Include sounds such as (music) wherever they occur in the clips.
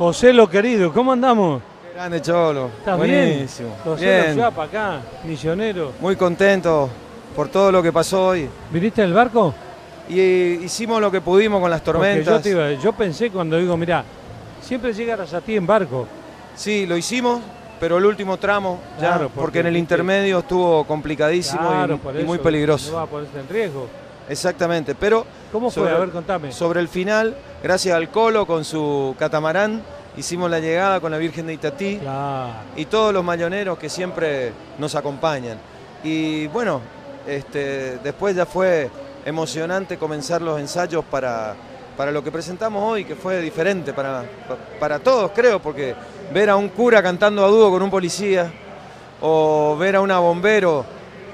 José lo querido, ¿cómo andamos? Grande Cholo. ¿Estás Buenísimo. bien? José Bien. Lo acá, misionero. Muy contento por todo lo que pasó hoy. ¿Viniste del barco? Y eh, hicimos lo que pudimos con las tormentas. yo, te iba- yo pensé cuando digo, mirá, siempre llegarás a ti en barco. Sí, lo hicimos, pero el último tramo, ya, Claro, porque, porque en el intermedio estuvo complicadísimo y- Claro, y, muy peligroso. No va a ponerse en riesgo. Exactamente, pero ¿Cómo fue? Sobre- A ver, contame. sobre el final, gracias al Colo con su catamarán, hicimos la llegada con la Virgen de Itatí Claro. y todos los mayoneros que siempre nos acompañan. Y bueno, este, después ya fue emocionante comenzar los ensayos para, para lo que presentamos hoy, que fue diferente para, pa- para todos, creo, porque ver a un cura cantando a dúo con un policía, o ver a una bombero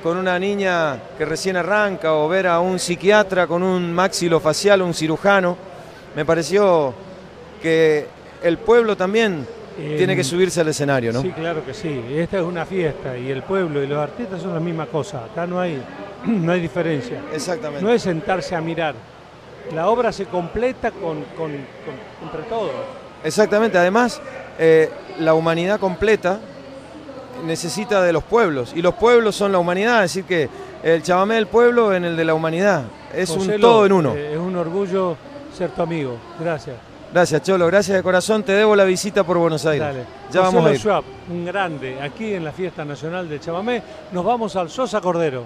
con una niña que recién arranca, o ver a un psiquiatra con un maxilofacial, un cirujano, me pareció que el pueblo también tiene que Eh, subirse al escenario, ¿no? Sí, claro que sí. Esta es una fiesta y el pueblo y los artistas son la misma cosa. Acá no hay, (clears throat) no hay diferencia. Exactamente. No es sentarse a mirar. La obra se completa con, con- con- entre todos. Exactamente, además eh, la humanidad completa necesita de los pueblos y los pueblos son la humanidad, es decir que el chamamé del pueblo en el de la humanidad es un todo en uno. eh, es un orgullo ser tu amigo. Gracias. Gracias Cholo, gracias de corazón, te debo la visita por Buenos Aires. Dale. Ya José vamos a ir. Schwab, un grande, aquí en la fiesta nacional del chamamé. Nos vamos al Sosa Cordero.